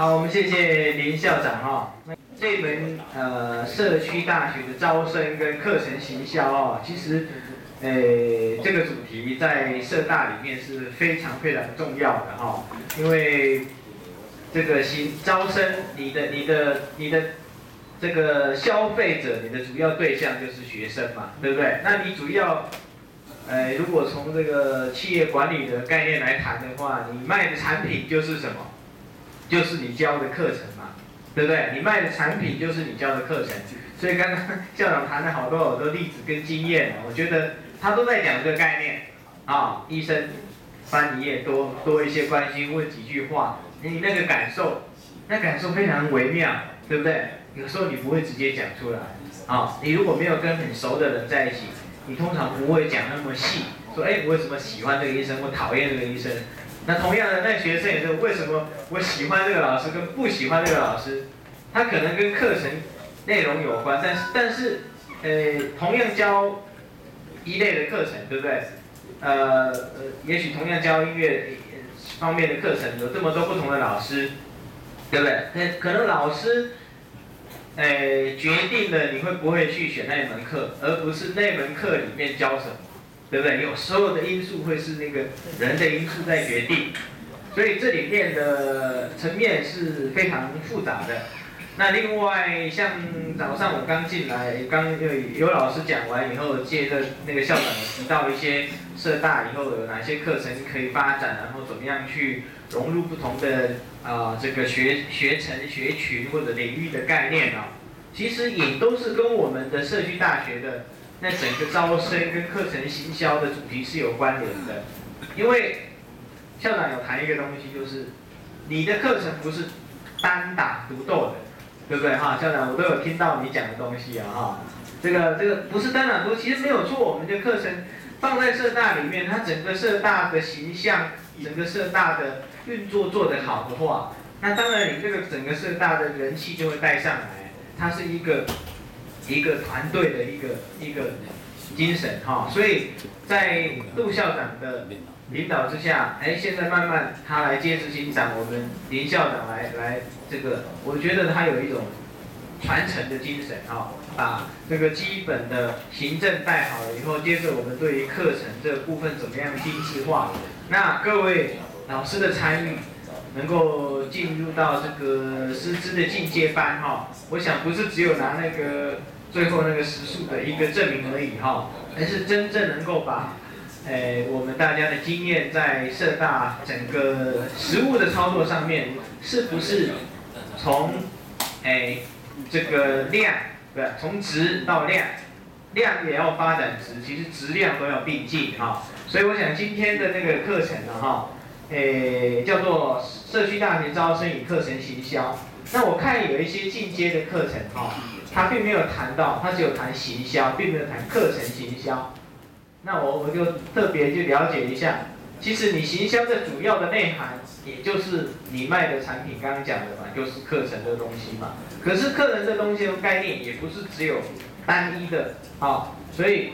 好，我们谢谢林校长哈。那这门呃社区大学的招生跟课程行销哦，其实，诶这个主题在社大里面是非常非常重要的哈，因为这个行招生，你的你的你的这个消费者，你的主要对象就是学生嘛，对不对？那你主要，呃，如果从这个企业管理的概念来谈的话，你卖的产品就是什么？就是你教的课程嘛，对不对？你卖的产品就是你教的课程，所以刚刚校长谈了好多好多例子跟经验，我觉得他都在讲这个概念啊。医生翻一页多多一些关心，问几句话，你那个感受，那感受非常微妙，对不对？有时候你不会直接讲出来啊。你如果没有跟很熟的人在一起，你通常不会讲那么细，说哎，我为什么喜欢这个医生，我讨厌这个医生。那同样的，那学生也是为什么我喜欢这个老师跟不喜欢这个老师，他可能跟课程内容有关，但是但是，呃，同样教一类的课程，对不对？呃呃，也许同样教音乐方面的课程，有这么多不同的老师，对不对？那可能老师，呃，决定了你会不会去选那一门课，而不是那门课里面教什么。对不对？有所有的因素会是那个人的因素在决定，所以这里面的层面是非常复杂的。那另外，像早上我刚进来，刚有有老师讲完以后，接着那个校长提到一些社大以后有哪些课程可以发展，然后怎么样去融入不同的啊这个学学程、学群或者领域的概念啊，其实也都是跟我们的社区大学的。那整个招生跟课程行销的主题是有关联的，因为校长有谈一个东西，就是你的课程不是单打独斗的，对不对哈？校长，我都有听到你讲的东西啊哈。这个这个不是单打独，其实没有错。我们的课程放在社大里面，它整个社大的形象，整个社大的运作做得好的话，那当然你这个整个社大的人气就会带上来，它是一个。一个团队的一个一个精神哈，所以在杜校长的领导之下，哎，现在慢慢他来接执行长，我们林校长来来这个，我觉得他有一种传承的精神哈，把这个基本的行政带好了以后，接着我们对于课程这部分怎么样精细化，那各位老师的参与。能够进入到这个师资的进阶班哈，我想不是只有拿那个最后那个时数的一个证明而已哈，而是真正能够把，诶我们大家的经验在社大整个实物的操作上面，是不是从诶这个量，不是从值到量，量也要发展值，其实质量都要并进哈，所以我想今天的那个课程呢哈。诶，叫做社区大学招生与课程行销。那我看有一些进阶的课程哈，他并没有谈到，他只有谈行销，并没有谈课程行销。那我我就特别去了解一下，其实你行销的主要的内涵，也就是你卖的产品，刚刚讲的嘛，就是课程的东西嘛。可是课程这东西的概念，也不是只有单一的，好，所以。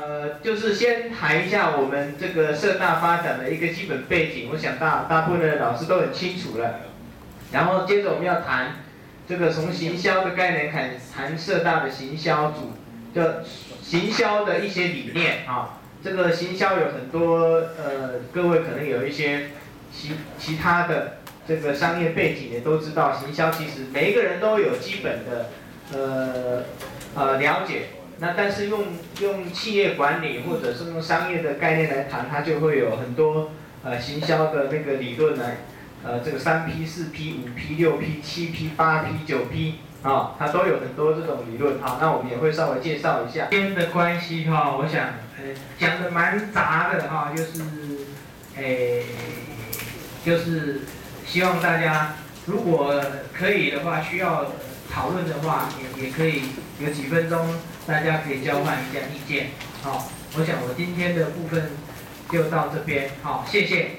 呃，就是先谈一下我们这个社大发展的一个基本背景，我想大大部分的老师都很清楚了。然后接着我们要谈这个从行销的概念谈谈社大的行销组的行销的一些理念啊。这个行销有很多呃，各位可能有一些其其他的这个商业背景也都知道，行销其实每一个人都有基本的呃呃了解。那但是用用企业管理或者是用商业的概念来谈，它就会有很多呃行销的那个理论来，呃这个三 P、四 P、五 P、六 P、七 P、八 P、九 P 啊，它都有很多这种理论哈。那我们也会稍微介绍一下。天的关系哈，我想呃讲的蛮杂的哈，就是诶就是希望大家如果可以的话，需要讨论的话，也也可以有几分钟。大家可以交换一下意见，好，我想我今天的部分就到这边，好，谢谢。